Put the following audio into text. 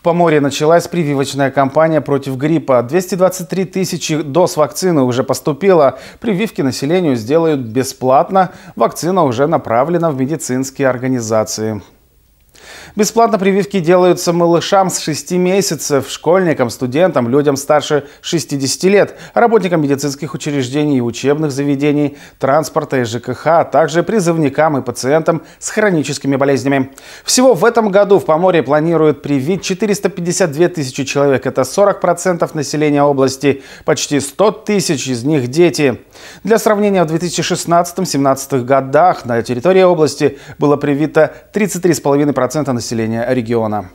В Поморье началась прививочная кампания против гриппа. 223 тысячи доз вакцины уже поступило. Прививки населению сделают бесплатно. Вакцина уже направлена в медицинские организации. Бесплатно прививки делаются малышам с 6 месяцев, школьникам, студентам, людям старше 60 лет, работникам медицинских учреждений и учебных заведений, транспорта и ЖКХ, а также призывникам и пациентам с хроническими болезнями. Всего в этом году в Поморье планируют привить 452 тысячи человек. Это 40% населения области, почти 100 тысяч из них дети. Для сравнения, в 2016-2017 годах на территории области было привито 33,5% населения региона.